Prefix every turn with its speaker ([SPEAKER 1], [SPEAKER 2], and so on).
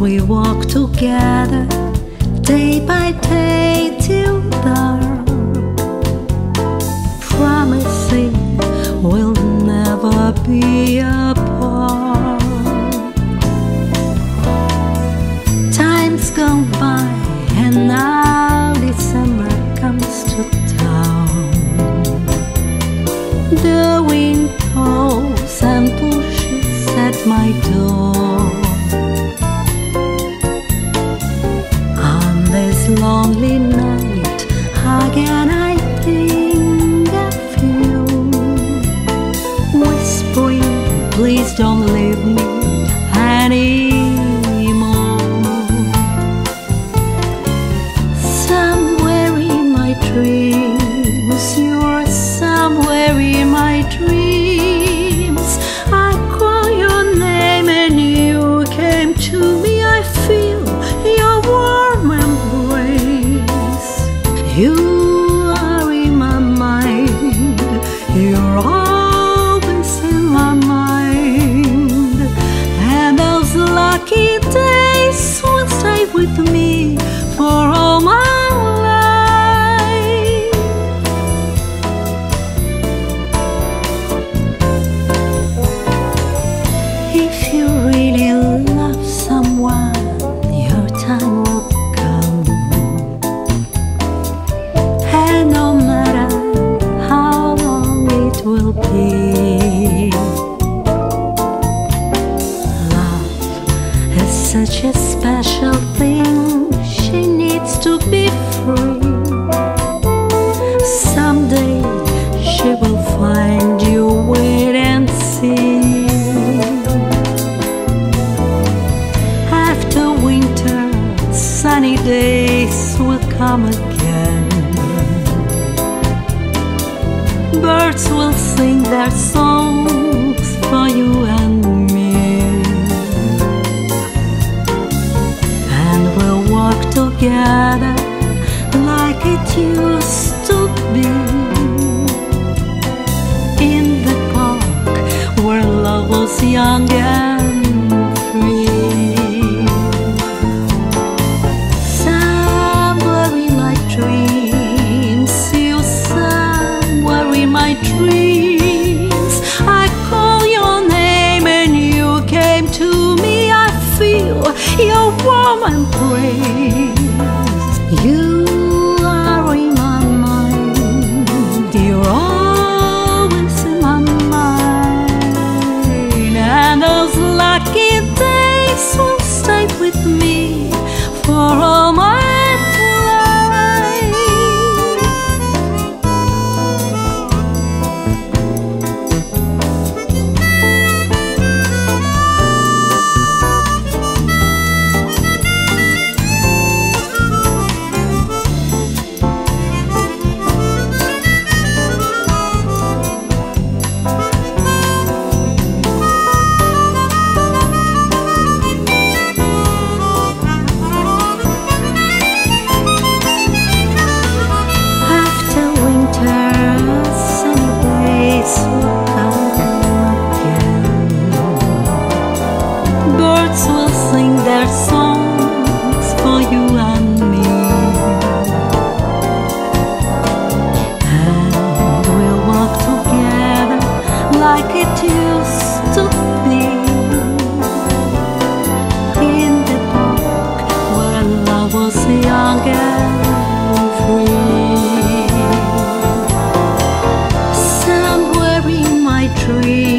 [SPEAKER 1] we walk together day by day till dark. promising we'll never be apart. Lonely night. you. to be free. Someday she will find you, wait and see. After winter, sunny days will come again. Birds will sing their song. and praise you. tree.